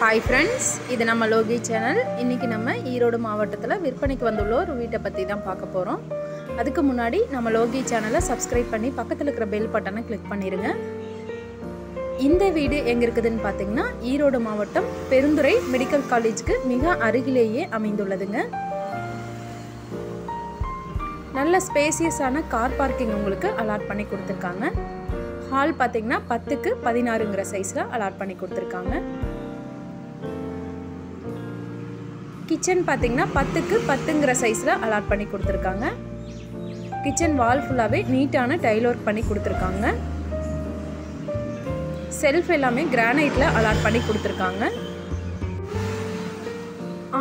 Hi friends இது நம்ம Loki channel இன்றைக்கி நம்ம ஈரோடு மாவட்டத்தில் விற்பனைக்கு வந்துள்ள ஒரு வீட்டை பற்றி தான் பார்க்க போகிறோம் அதுக்கு முன்னாடி நம்ம லோகி சேனலை சப்ஸ்கிரைப் பண்ணி பக்கத்தில் இருக்கிற பெல் பட்டனை கிளிக் பண்ணிடுங்க இந்த வீடு எங்கே இருக்குதுன்னு பார்த்தீங்கன்னா ஈரோடு மாவட்டம் பெருந்துறை மெடிக்கல் காலேஜுக்கு மிக அருகிலேயே அமைந்துள்ளதுங்க. நல்ல ஸ்பேசியஸான கார் பார்க்கிங் உங்களுக்கு அலாட் பண்ணி கொடுத்துருக்காங்க. ஹால் பார்த்தீங்கன்னா பத்துக்கு பதினாறுங்கிற சைஸில் அலாட் பண்ணி கொடுத்துருக்காங்க. கிச்சன் பார்த்தீங்கன்னா பத்துக்கு பத்துங்கிற சைஸில் அலாட் பண்ணி கொடுத்துருக்காங்க. கிச்சன் வால் ஃபுல்லாகவே நீட்டான டைல் ஒர்க் பண்ணி கொடுத்துருக்காங்க. செல்ஃப் எல்லாமே கிரானைட்டில் அலாட் பண்ணி கொடுத்துருக்காங்க.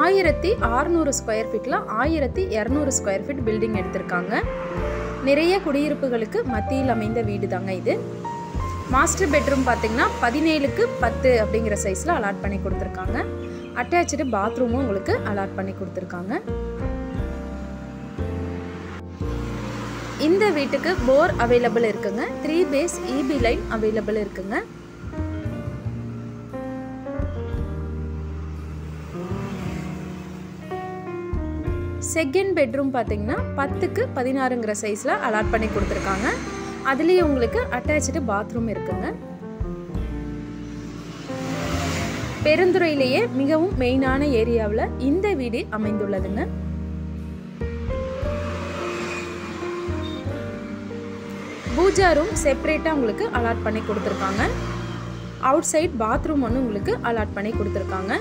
ஆயிரத்தி அறுநூறு ஸ்கொயர் ஃபீட்டில் ஆயிரத்தி இரநூறு ஸ்கொயர் ஃபீட் பில்டிங் எடுத்திருக்காங்க. நிறைய குடியிருப்புகளுக்கு மத்தியில் அமைந்த வீடு தாங்க இது. மாஸ்டர் பெட்ரூம் பார்த்திங்கன்னா பதினேழுக்கு பத்து அப்படிங்கிற சைஸில் அலாட் பண்ணி கொடுத்துருக்காங்க. அட்டாச்சு பாத்ரூமும் உங்களுக்கு அலாட் பண்ணி கொடுத்துருக்காங்க. இந்த வீட்டுக்கு போர் அவைலபிள் இருக்குங்க. Three phase EB line available இருக்குங்க. செகண்ட் பெட்ரூம் பார்த்தீங்கன்னா பத்துக்கு பதினாறுங்கிற சைஸில் அலாட் பண்ணி கொடுத்துருக்காங்க. அதுலேயே உங்களுக்கு அட்டாச்சு பாத்ரூம் இருக்குங்க. பெருந்துறையிலேயே மிகவும் மெயினான ஏரியாவில் இந்த வீடு அமைந்துள்ளதுங்க. பூஜா ரூம் செப்பரேட்டாக உங்களுக்கு அலாட் பண்ணி கொடுத்துருக்காங்க. அவுட் சைட் பாத்ரூம் ஒன்று உங்களுக்கு அலாட் பண்ணி கொடுத்துருக்காங்க.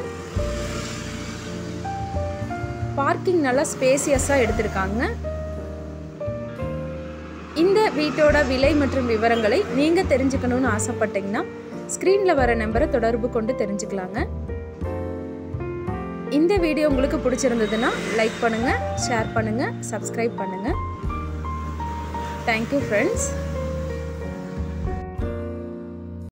பார்க்கிங் நல்லா ஸ்பேசியஸாக எடுத்திருக்காங்க. இந்த வீட்டோட விலை மற்றும் விவரங்களை நீங்கள் தெரிஞ்சுக்கணும்னு ஆசைப்பட்டீங்கன்னா ஸ்க்ரீனில் வர நம்பரை தொடர்பு கொண்டு தெரிஞ்சுக்கலாங்க. இந்த வீடியோ உங்களுக்கு பிடிச்சிருந்ததுன்னா லைக் பண்ணுங்கள் ஷேர் பண்ணுங்கள் சப்ஸ்கிரைப் பண்ணுங்கள் தேங்க்யூ ஃப்ரெண்ட்ஸ்